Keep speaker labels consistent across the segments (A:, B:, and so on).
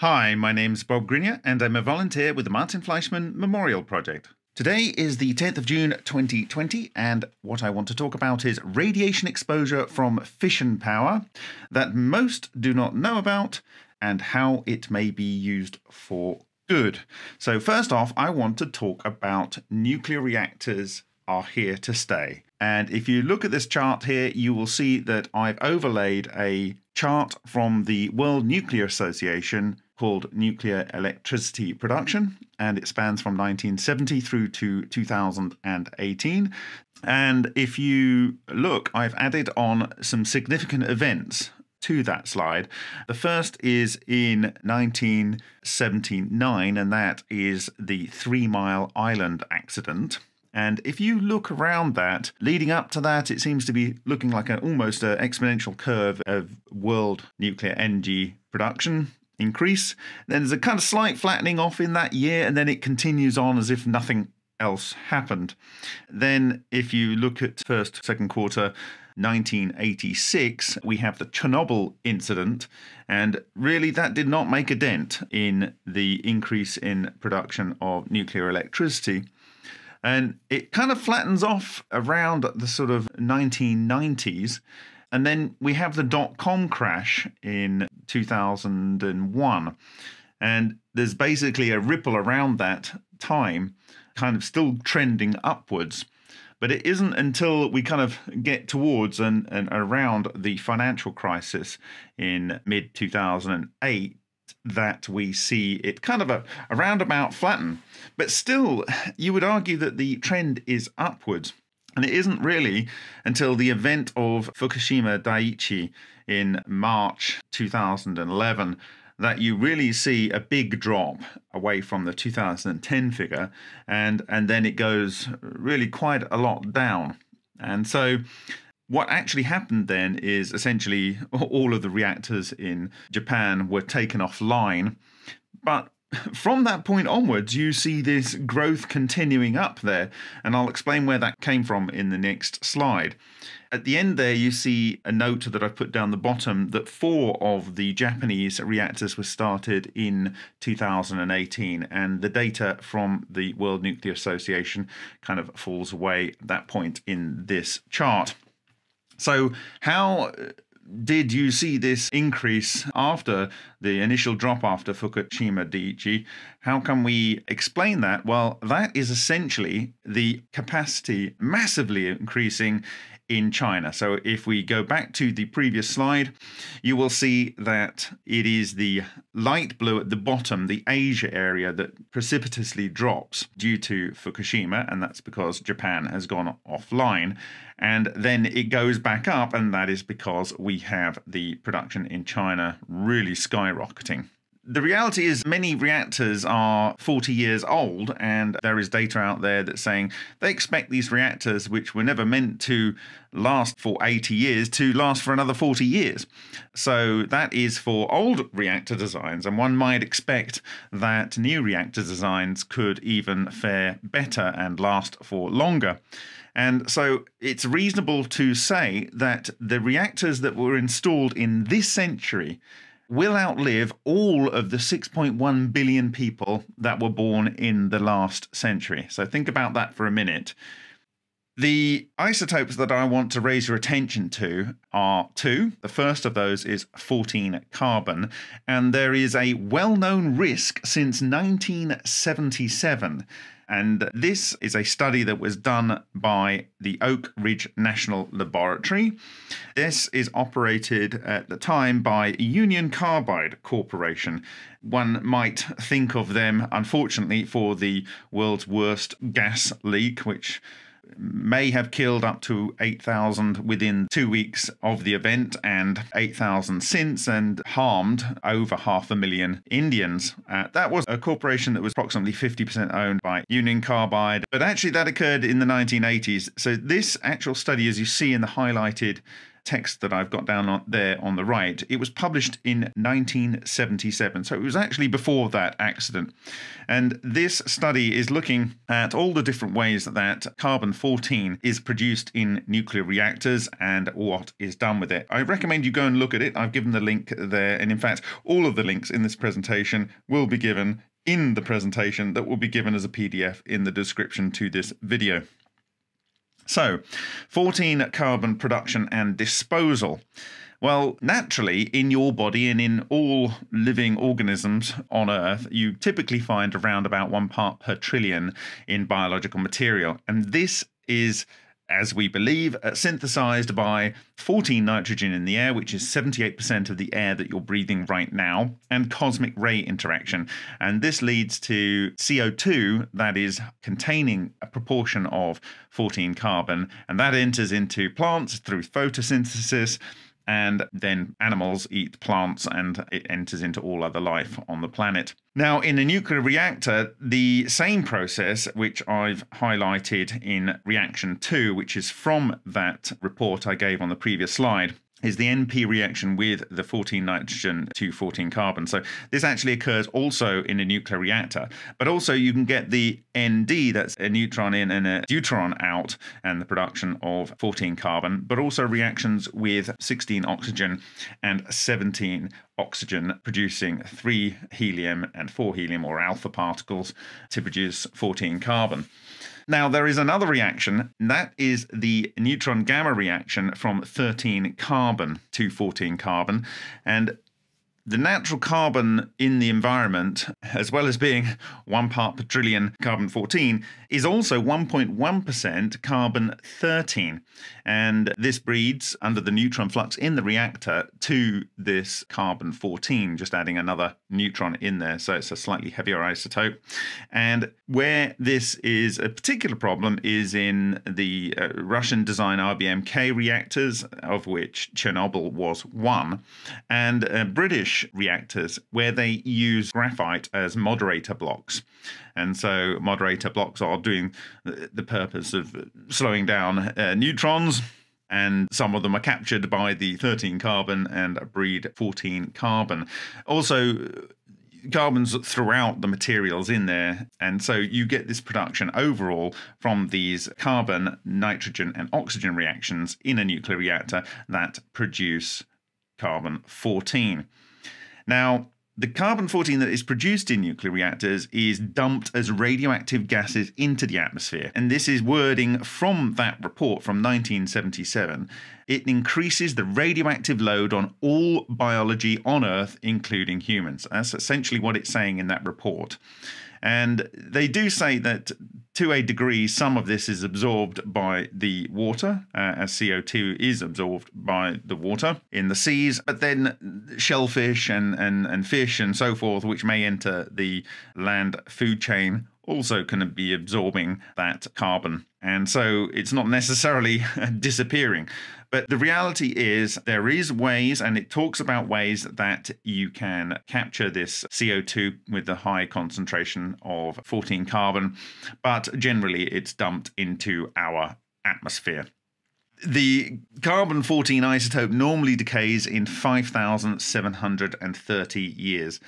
A: Hi, my name's Bob Greenyer, and I'm a volunteer with the Martin Fleischmann Memorial Project. Today is the 10th of June 2020, and what I want to talk about is radiation exposure from fission power that most do not know about and how it may be used for good. So, first off, I want to talk about nuclear reactors are here to stay. And if you look at this chart here, you will see that I've overlaid a chart from the World Nuclear Association called Nuclear Electricity Production, and it spans from 1970 through to 2018. And if you look, I've added on some significant events to that slide. The first is in 1979, and that is the Three Mile Island accident. And if you look around that, leading up to that, it seems to be looking like an almost an exponential curve of world nuclear energy production increase. Then there's a kind of slight flattening off in that year, and then it continues on as if nothing else happened. Then, if you look at first, second quarter, 1986, we have the Chernobyl incident, and really that did not make a dent in the increase in production of nuclear electricity. And it kind of flattens off around the sort of 1990s. And then we have the dot com crash in 2001. And there's basically a ripple around that time, kind of still trending upwards. But it isn't until we kind of get towards and, and around the financial crisis in mid 2008 that we see it kind of a, a roundabout flatten. But still, you would argue that the trend is upwards. And it isn't really until the event of Fukushima Daiichi in March 2011 that you really see a big drop away from the 2010 figure and and then it goes really quite a lot down. And so what actually happened then is essentially all of the reactors in Japan were taken offline but from that point onwards, you see this growth continuing up there, and I'll explain where that came from in the next slide. At the end there, you see a note that I've put down the bottom that four of the Japanese reactors were started in 2018, and the data from the World Nuclear Association kind of falls away at that point in this chart. So, how did you see this increase after the initial drop after Fukushima Daiichi? How can we explain that? Well, that is essentially the capacity massively increasing in China. So if we go back to the previous slide, you will see that it is the light blue at the bottom, the Asia area, that precipitously drops due to Fukushima, and that's because Japan has gone offline. And then it goes back up, and that is because we have the production in China really skyrocketing. The reality is, many reactors are 40 years old, and there is data out there that's saying they expect these reactors, which were never meant to last for 80 years, to last for another 40 years. So that is for old reactor designs, and one might expect that new reactor designs could even fare better and last for longer. And so it's reasonable to say that the reactors that were installed in this century will outlive all of the 6.1 billion people that were born in the last century. So think about that for a minute. The isotopes that I want to raise your attention to are two. The first of those is 14 carbon, and there is a well known risk since 1977 and this is a study that was done by the Oak Ridge National Laboratory. This is operated at the time by Union Carbide Corporation. One might think of them, unfortunately, for the world's worst gas leak, which may have killed up to 8,000 within two weeks of the event and 8,000 since and harmed over half a million Indians. Uh, that was a corporation that was approximately 50% owned by Union Carbide, but actually that occurred in the 1980s. So, this actual study, as you see in the highlighted text that I've got down on, there on the right, it was published in 1977. So it was actually before that accident. And this study is looking at all the different ways that carbon 14 is produced in nuclear reactors and what is done with it. I recommend you go and look at it. I've given the link there. And in fact, all of the links in this presentation will be given in the presentation that will be given as a PDF in the description to this video. So, 14 carbon production and disposal. Well, naturally, in your body and in all living organisms on Earth, you typically find around about one part per trillion in biological material. And this is as we believe, uh, synthesized by 14 nitrogen in the air, which is 78% of the air that you're breathing right now, and cosmic ray interaction. And this leads to CO2 that is containing a proportion of 14 carbon, and that enters into plants through photosynthesis and then animals eat plants and it enters into all other life on the planet. Now, in a nuclear reactor, the same process, which I've highlighted in reaction two, which is from that report I gave on the previous slide, is the NP reaction with the 14 nitrogen to 14 carbon. So this actually occurs also in a nuclear reactor, but also you can get the ND, that's a neutron in and a deuteron out, and the production of 14 carbon, but also reactions with 16 oxygen and 17 oxygen, producing three helium and four helium or alpha particles to produce 14 carbon. Now, there is another reaction, that is the neutron gamma reaction from 13 carbon to 14 carbon. And the natural carbon in the environment, as well as being one part per trillion carbon 14, is also 1.1% carbon 13. And this breeds under the neutron flux in the reactor to this carbon 14, just adding another neutron in there. So it's a slightly heavier isotope. And where this is a particular problem is in the uh, Russian design RBMK reactors, of which Chernobyl was one, and uh, British reactors, where they use graphite as moderator blocks. And so moderator blocks are doing the purpose of slowing down uh, neutrons and some of them are captured by the 13 carbon and breed 14 carbon. Also, carbons throughout the materials in there. And so you get this production overall from these carbon, nitrogen, and oxygen reactions in a nuclear reactor that produce carbon 14. Now, the carbon 14 that is produced in nuclear reactors is dumped as radioactive gases into the atmosphere. And this is wording from that report from 1977. It increases the radioactive load on all biology on Earth, including humans. That's essentially what it's saying in that report. And they do say that to a degree, some of this is absorbed by the water, uh, as CO2 is absorbed by the water in the seas. But then shellfish and, and, and fish and so forth, which may enter the land food chain, also can be absorbing that carbon. And so it's not necessarily disappearing. But the reality is, there is ways, and it talks about ways that you can capture this CO2 with the high concentration of 14 carbon, but generally it's dumped into our atmosphere. The carbon 14 isotope normally decays in 5,730 years.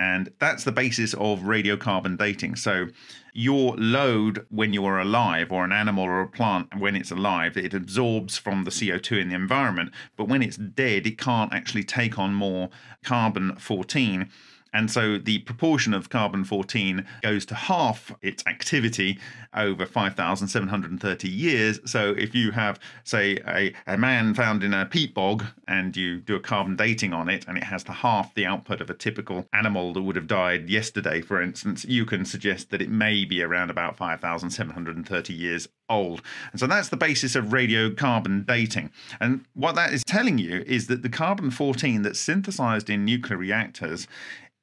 A: And that's the basis of radiocarbon dating. So, your load when you're alive, or an animal or a plant when it's alive, it absorbs from the CO2 in the environment. But when it's dead, it can't actually take on more carbon 14 and so the proportion of carbon 14 goes to half its activity over 5,730 years. So if you have, say, a, a man found in a peat bog and you do a carbon dating on it and it has the half the output of a typical animal that would have died yesterday, for instance, you can suggest that it may be around about 5,730 years old. And so that's the basis of radiocarbon dating. And what that is telling you is that the carbon 14 that's synthesized in nuclear reactors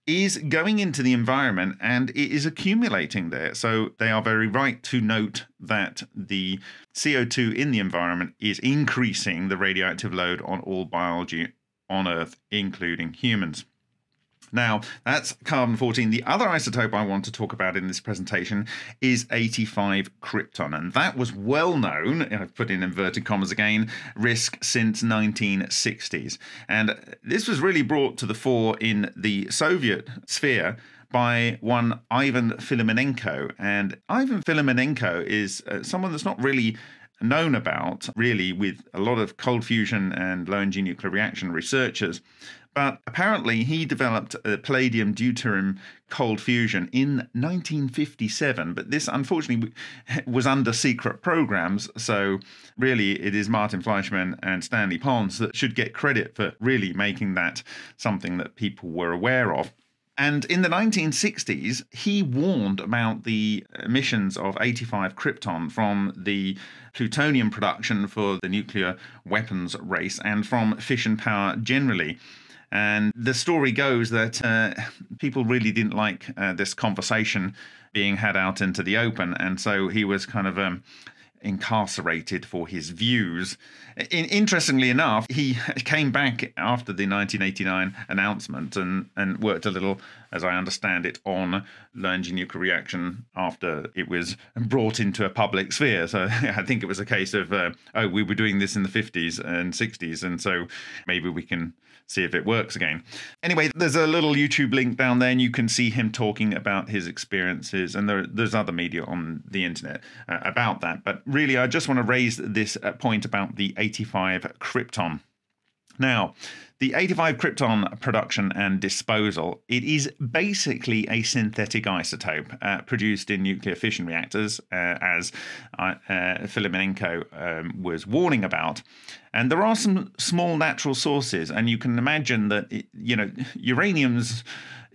A: is going into the environment and it is accumulating there. So they are very right to note that the CO2 in the environment is increasing the radioactive load on all biology on Earth, including humans. Now, that's carbon 14. The other isotope I want to talk about in this presentation is 85 krypton, and that was well known, I've put in inverted commas again, risk since 1960s. And this was really brought to the fore in the Soviet sphere by one Ivan Filimonenko. And Ivan Filimonenko is uh, someone that's not really known about, really, with a lot of cold fusion and low energy nuclear reaction researchers. But apparently, he developed a palladium deuterium cold fusion in 1957. But this, unfortunately, was under secret programs. So, really, it is Martin Fleischmann and Stanley Pons that should get credit for really making that something that people were aware of. And in the 1960s, he warned about the emissions of 85 krypton from the plutonium production for the nuclear weapons race and from fission power generally. And the story goes that uh, people really didn't like uh, this conversation being had out into the open. And so he was kind of um, incarcerated for his views. In, interestingly enough, he came back after the 1989 announcement and, and worked a little, as I understand it, on energy nuclear reaction after it was brought into a public sphere. So I think it was a case of, uh, oh, we were doing this in the 50s and 60s, and so maybe we can see if it works again. Anyway, there's a little YouTube link down there, and you can see him talking about his experiences. And there, there's other media on the internet uh, about that. But really, I just want to raise this uh, point about the 85 krypton. Now, the 85 krypton production and disposal, it is basically a synthetic isotope uh, produced in nuclear fission reactors, uh, as uh, Filimonenko um, was warning about. And there are some small natural sources, and you can imagine that, it, you know, uranium's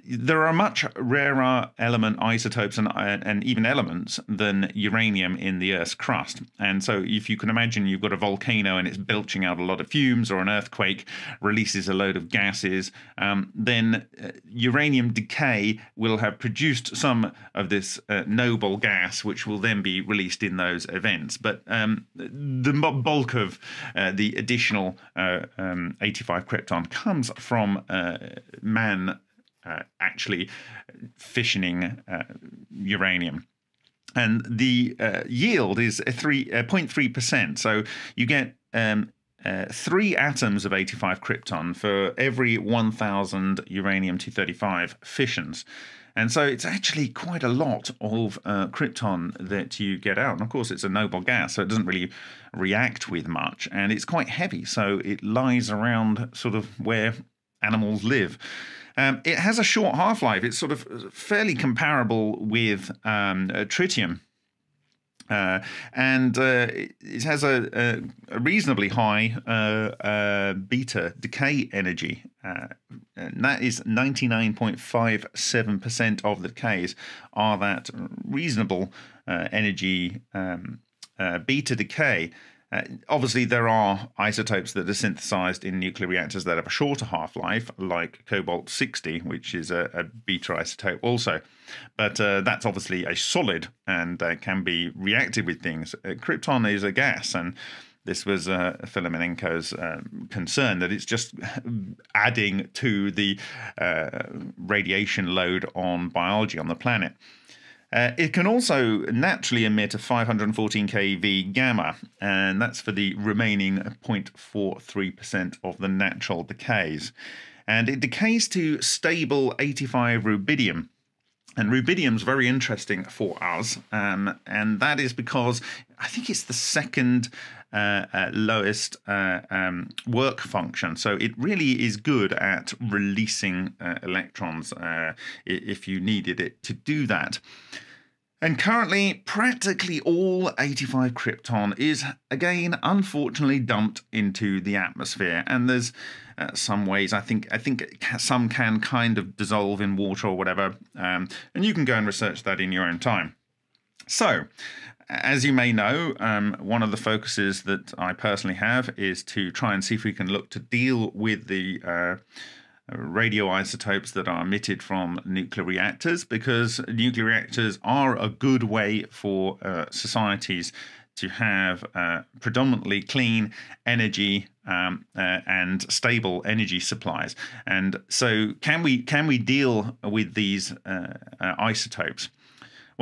A: there are much rarer element isotopes and, and even elements than uranium in the Earth's crust. And so, if you can imagine you've got a volcano and it's belching out a lot of fumes, or an earthquake releases a load of gases, um, then uh, uranium decay will have produced some of this uh, noble gas, which will then be released in those events. But um, the bulk of uh, the additional uh, um, 85 krypton comes from uh, man actually fissioning uh, uranium. And the uh, yield is three, 0.3%. So you get um, uh, three atoms of 85 krypton for every 1,000 uranium 235 fissions. And so it's actually quite a lot of uh, krypton that you get out. And of course, it's a noble gas, so it doesn't really react with much. And it's quite heavy, so it lies around sort of where animals live. Um, it has a short half life. It's sort of fairly comparable with um, uh, tritium. Uh, and uh, it has a, a, reasonably high uh, uh beta decay energy. Uh, and that is 99.57% of the decays are that reasonable uh, energy um, beta decay. Uh, obviously, there are isotopes that are synthesized in nuclear reactors that have a shorter half life, like cobalt 60, which is a, a beta isotope also. But uh, that's obviously a solid and uh, can be reacted with things. Uh, krypton is a gas, and this was uh, Filimonenko's uh, concern that it's just adding to the uh, radiation load on biology on the planet. Uh, it can also naturally emit a 514 kV gamma, and that's for the remaining 0.43% of the natural decays. And it decays to stable 85 rubidium. And rubidium's very interesting for us, um, and that is because I think it's the second lowest uh, um, work function. So it really is good at releasing uh, electrons uh, if you needed it to do that. And currently, practically all 85 krypton is, again, unfortunately dumped into the atmosphere. And there's uh, some ways, I think, I think some can kind of dissolve in water or whatever. Um, and you can go and research that in your own time. So, as you may know, um, one of the focuses that I personally have is to try and see if we can look to deal with the uh, radioisotopes that are emitted from nuclear reactors because nuclear reactors are a good way for uh, societies to have uh, predominantly clean energy um, uh, and stable energy supplies. And so, can we can we deal with these uh, uh, isotopes?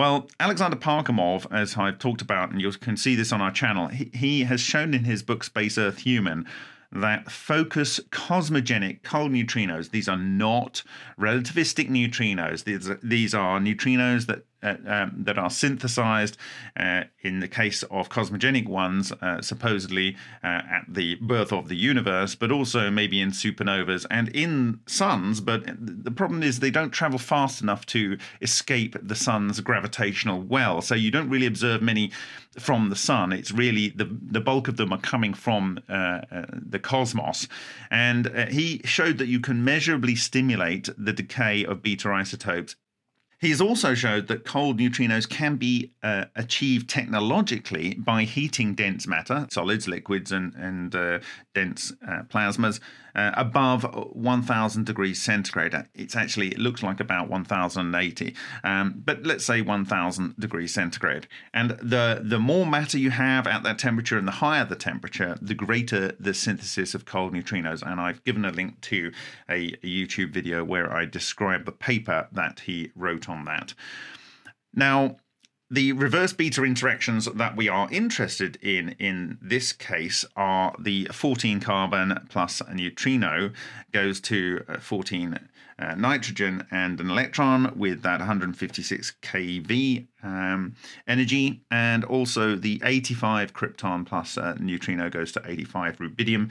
A: Well, Alexander Parkhomov, as I've talked about, and you can see this on our channel, he, he has shown in his book Space Earth Human that focus cosmogenic cold neutrinos, these are not relativistic neutrinos, these, these are neutrinos that uh, um, that are synthesized uh, in the case of cosmogenic ones, uh, supposedly uh, at the birth of the universe, but also maybe in supernovas and in suns. But the problem is they don't travel fast enough to escape the sun's gravitational well. So you don't really observe many from the sun. It's really the the bulk of them are coming from uh, the cosmos, and he showed that you can measurably stimulate the decay of beta isotopes he has also showed that cold neutrinos can be uh, achieved technologically by heating dense matter, solids, liquids, and, and uh, dense uh, plasmas uh, above 1000 degrees centigrade. It's actually, it looks like about 1080, um, but let's say 1000 degrees centigrade. And the, the more matter you have at that temperature and the higher the temperature, the greater the synthesis of cold neutrinos. And I've given a link to a, a YouTube video where I describe the paper that he wrote on that. Now, the reverse beta interactions that we are interested in in this case are the 14 carbon plus a neutrino goes to uh, 14 uh, nitrogen and an electron with that 156 keV um, energy, and also the 85 krypton plus a neutrino goes to 85 rubidium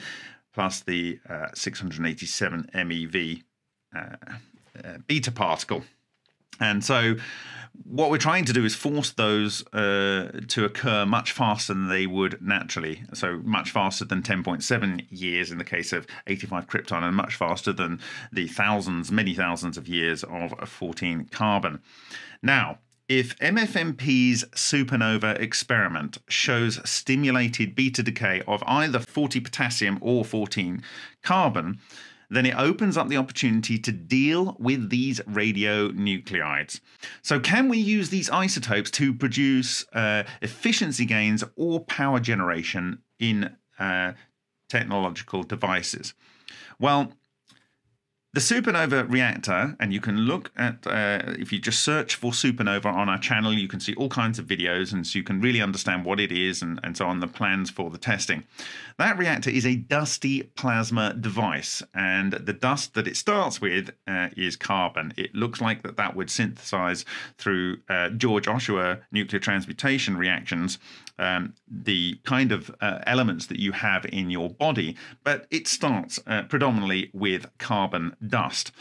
A: plus the uh, 687 MeV uh, uh, beta particle. And so what we're trying to do is force those uh, to occur much faster than they would naturally. So much faster than 10.7 years in the case of 85 krypton, and much faster than the thousands, many thousands of years of 14 carbon. Now, if MFMP's supernova experiment shows stimulated beta decay of either 40 potassium or 14 carbon, then it opens up the opportunity to deal with these radionuclides. So, can we use these isotopes to produce uh, efficiency gains or power generation in uh, technological devices? Well, the supernova reactor, and you can look at, uh, if you just search for supernova on our channel, you can see all kinds of videos, and so you can really understand what it is and, and so on, the plans for the testing. That reactor is a dusty plasma device, and the dust that it starts with uh, is carbon. It looks like that that would synthesize through uh, George Ohsawa nuclear transmutation reactions um, the kind of uh, elements that you have in your body, but it starts uh, predominantly with carbon dust.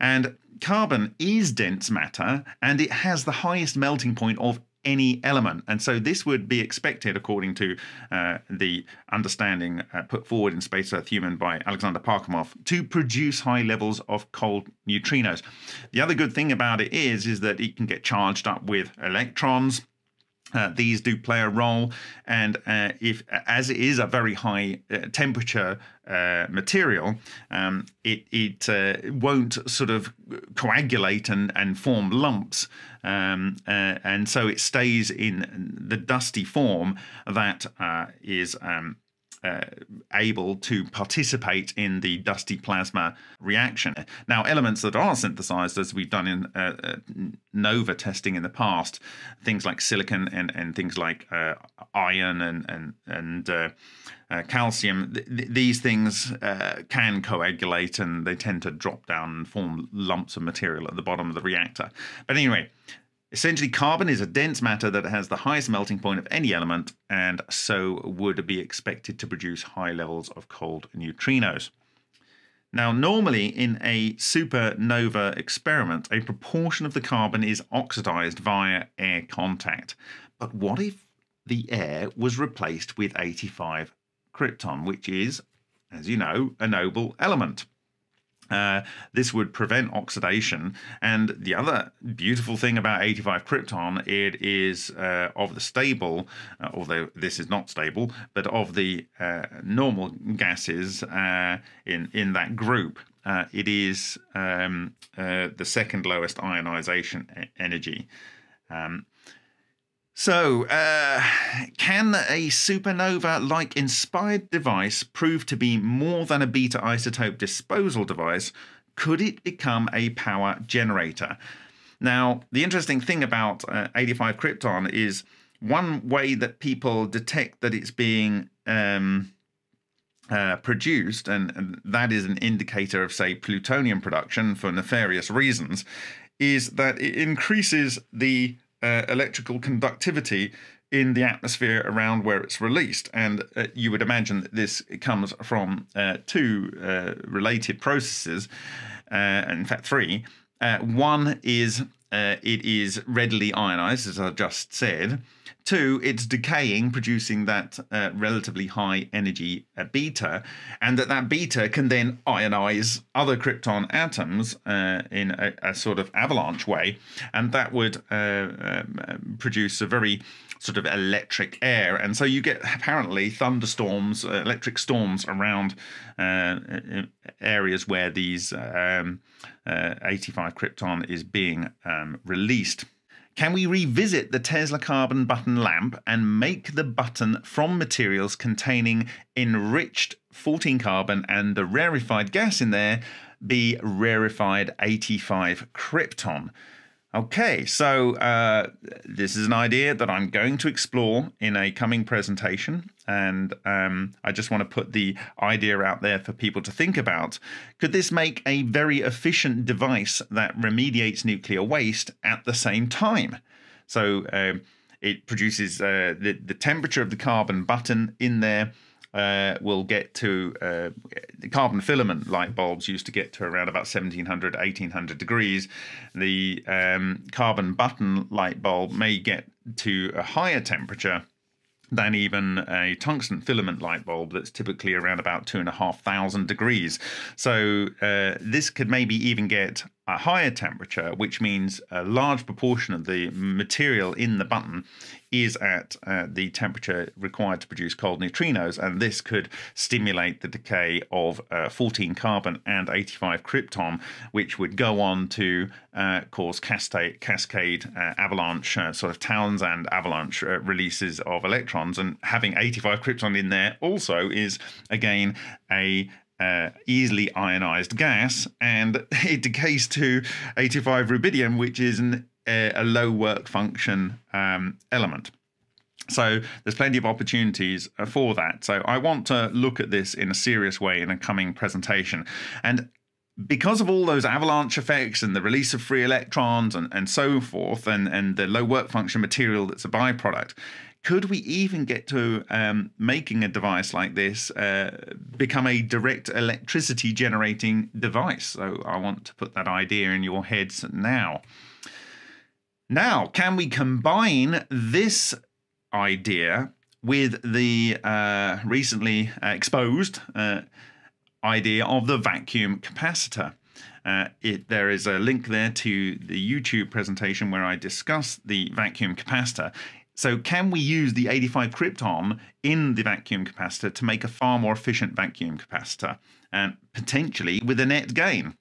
A: And carbon is dense matter and it has the highest melting point of any element. And so this would be expected, according to uh, the understanding uh, put forward in Space Earth Human by Alexander Parkhomov, to produce high levels of cold neutrinos. The other good thing about it is, is that it can get charged up with electrons uh, these do play a role, and uh, if as it is a very high uh, temperature uh, material, um, it it uh, won't sort of coagulate and and form lumps, um, uh, and so it stays in the dusty form that is. Um, uh, able to participate in the dusty plasma reaction. Now, elements that are synthesized, as we've done in uh, uh, NOVA testing in the past, things like silicon and, and things like uh, iron and and and uh, calcium, th- these things can coagulate and they tend to drop down and form lumps of material at the bottom of the reactor. But anyway, Essentially, carbon is a dense matter that has the highest melting point of any element, and so would be expected to produce high levels of cold neutrinos. Now, normally in a supernova experiment, a proportion of the carbon is oxidized via air contact. But what if the air was replaced with 85 krypton, which is, as you know, a noble element? Uh, this would prevent oxidation. And the other beautiful thing about 85 krypton, it is uh, of the stable, uh, although this is not stable, but of the uh, noble gases uh, in, in that group. it is um, the second lowest ionization energy. Um, So, uh, can a supernova like inspired device prove to be more than a beta isotope disposal device? Could it become a power generator? Now, the interesting thing about uh, 85 Krypton is one way that people detect that it's being um, uh, produced, and, and, that is an indicator of, say, plutonium production for nefarious reasons, is that it increases the uh, electrical conductivity in the atmosphere around where it's released. And uh, you would imagine that this comes from uh, two uh, related processes, uh, in fact, three. one is it is readily ionized, as I just said. Two, it's decaying, producing that uh, relatively high energy uh, beta, and that that beta can then ionize other krypton atoms uh, in a, a, sort of avalanche way, and that would uh, um, produce a very sort of electric air. And so you get apparently thunderstorms, uh, electric storms around uh, areas where these um, 85 krypton is being um, released. Can we revisit the Tesla carbon button lamp and make the button from materials containing enriched 14 carbon and the rarefied gas in there be rarefied 85 krypton? Okay, so uh, this is an idea that I'm going to explore in a coming presentation, and um, I just want to put the idea out there for people to think about. Could this make a very efficient device that remediates nuclear waste at the same time? So um, it produces uh, the, the temperature of the carbon button in there uh, will get to uh, carbon filament light bulbs used to get to around about 1700 1800 degrees the um, carbon button light bulb may get to a higher temperature than even a tungsten filament light bulb that's typically around about two and a half thousand degrees. So uh, this could maybe even get higher temperature, which means a large proportion of the material in the button is at uh, the temperature required to produce cold neutrinos, and this could stimulate the decay of uh, 14 carbon and 85 krypton, which would go on to uh, cause cascade, cascade uh, avalanche, uh, sort of Townsend avalanche uh, releases of electrons. And having 85 krypton in there also is, again, a uh, easily ionized gas, and it decays to 85 rubidium, which is an, a, low work function um, element. So there's plenty of opportunities uh, for that. So I want to look at this in a serious way in a coming presentation. And because of all those avalanche effects and the release of free electrons and, and so forth, and, and the low work function material that's a byproduct, could we even get to um, making a device like this uh, become a direct electricity generating device? So I want to put that idea in your heads now. Now, can we combine this idea with the uh, recently exposed uh, idea of the vacuum capacitor? Uh, it, there is a link there to the YouTube presentation where I discuss the vacuum capacitor. So can we use the 85 krypton in the vacuum capacitor to make a far more efficient vacuum capacitor and potentially with a net gain?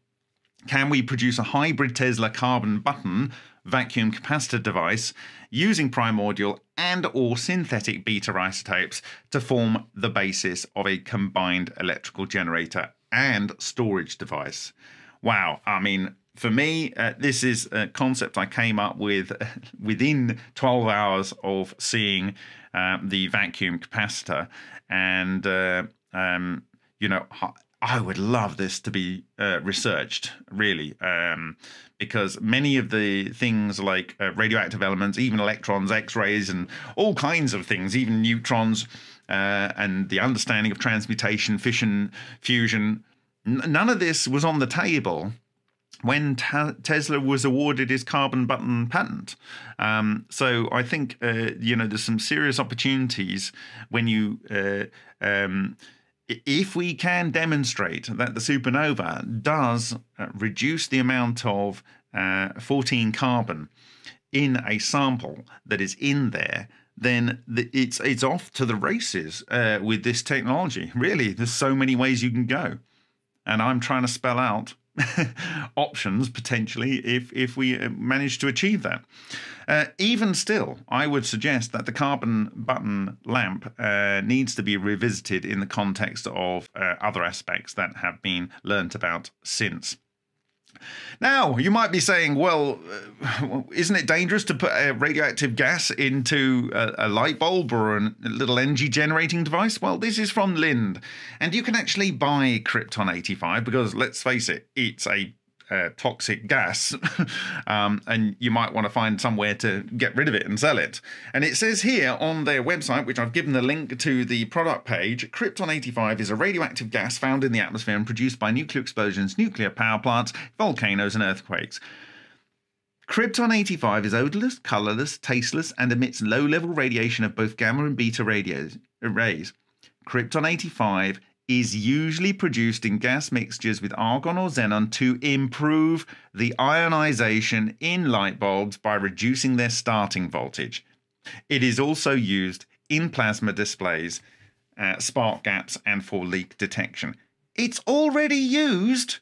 A: Can we produce a hybrid Tesla carbon button vacuum capacitor device using primordial and or synthetic beta isotopes to form the basis of a combined electrical generator and storage device? Wow, I mean, for me, uh, this is a concept I came up with within 12 hours of seeing uh, the vacuum capacitor. And, uh, um, you know, I would love this to be uh, researched, really, um, because many of the things like uh, radioactive elements, even electrons, X rays, and all kinds of things, even neutrons, uh, and the understanding of transmutation, fission, fusion, none of this was on the table when Tesla was awarded his carbon button patent. Um, so I think uh, you know there's some serious opportunities when you. Uh, um, if we can demonstrate that the supernova does uh, reduce the amount of uh, 14 carbon in a sample that is in there, then the, it's it's off to the races uh, with this technology. Really, there's so many ways you can go, and I'm trying to spell out options potentially if if we uh, manage to achieve that. Uh, even still, I would suggest that the carbon button lamp uh, needs to be revisited in the context of uh, other aspects that have been learnt about since. Now, you might be saying, well, uh, isn't it dangerous to put a radioactive gas into a, a, light bulb or a little energy generating device? Well, this is from Linde, and you can actually buy Krypton 85 because, let's face it, it's a uh, toxic gas, um, and you might want to find somewhere to get rid of it and sell it. And it says here on their website, which I've given the link to the product page, Krypton 85 is a radioactive gas found in the atmosphere and produced by nuclear explosions, nuclear power plants, volcanoes, and earthquakes. Krypton 85 is odorless, colorless, tasteless, and emits low level radiation of both gamma and beta radios, rays. Krypton 85 is usually produced in gas mixtures with argon or xenon to improve the ionization in light bulbs by reducing their starting voltage. It is also used in plasma displays, uh, spark gaps, and for leak detection. It's already used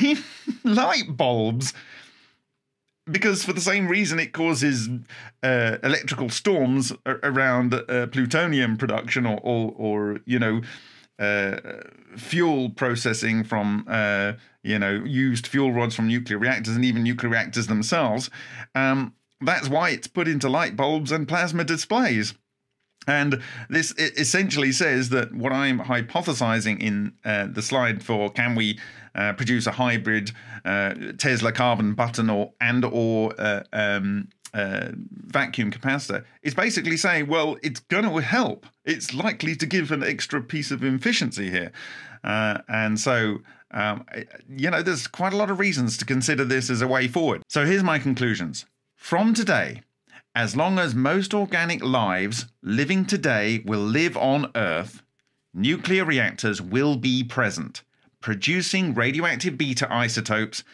A: in light bulbs because for the same reason it causes uh, electrical storms around uh, plutonium production or, or, or you know fuel processing from uh, you know used fuel rods from nuclear reactors and even nuclear reactors themselves. Um, that's why it's put into light bulbs and plasma displays. And this essentially says that what I'm hypothesizing in uh, the slide for can we uh, produce a hybrid uh, Tesla carbon button or and or uh, um, uh, vacuum capacitor is basically saying, well, it's going to help. It's likely to give an extra piece of efficiency here. Uh, and so, um, you know, there's quite a lot of reasons to consider this as a way forward. So here's my conclusions. From today, as long as most organic lives living today will live on Earth, nuclear reactors will be present, producing radioactive beta isotopes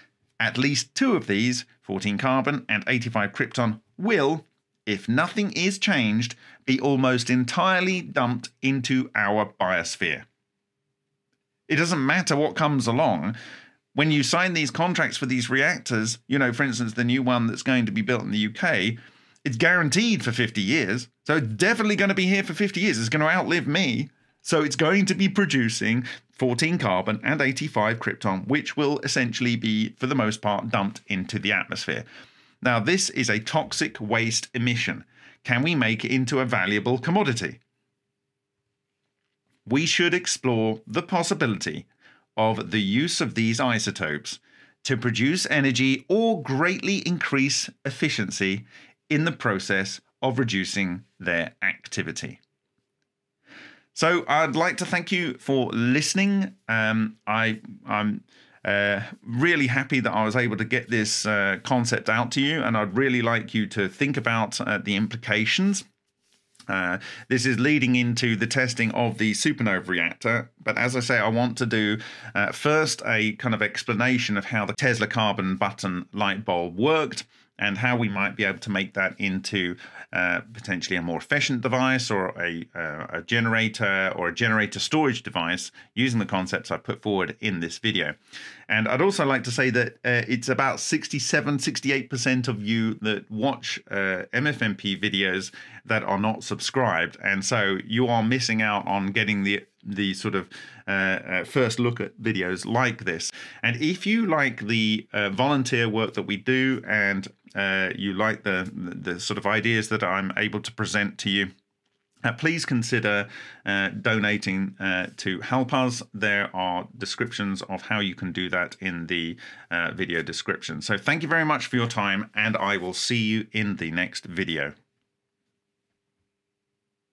A: at least two of these, 14 carbon and 85 krypton, will, if nothing is changed, be almost entirely dumped into our biosphere. It doesn't matter what comes along. When you sign these contracts for these reactors, you know, for instance, the new one that's going to be built in the UK, it's guaranteed for 50 years. So it's definitely going to be here for 50 years. It's going to outlive me. So it's going to be producing 14 carbon and 85 krypton, which will essentially be, for the most part, dumped into the atmosphere. Now, this is a toxic waste emission. Can we make it into a valuable commodity? We should explore the possibility of the use of these isotopes to produce energy or greatly increase efficiency in the process of reducing their activity. So I'd like to thank you for listening. Um, I I'm uh, really happy that I was able to get this uh, concept out to you, and I'd really like you to think about uh, the implications. Uh, this is leading into the testing of the supernova reactor, but as I say, I want to do uh, first a kind of explanation of how the Tesla carbon button light bulb worked and how we might be able to make that into uh, potentially a more efficient device or a, uh, a, generator or a generator storage device using the concepts I put forward in this video. And I'd also like to say that uh, it's about 67, 68% of you that watch uh, MFMP videos that are not subscribed. And so you are missing out on getting the the sort of uh, uh, first look at videos like this. And if you like the uh, volunteer work that we do and uh, you like the, the sort of ideas that I'm able to present to you, uh, please consider uh, donating uh, to help us. There are descriptions of how you can do that in the uh, video description. So thank you very much for your time, and I will see you in the next video.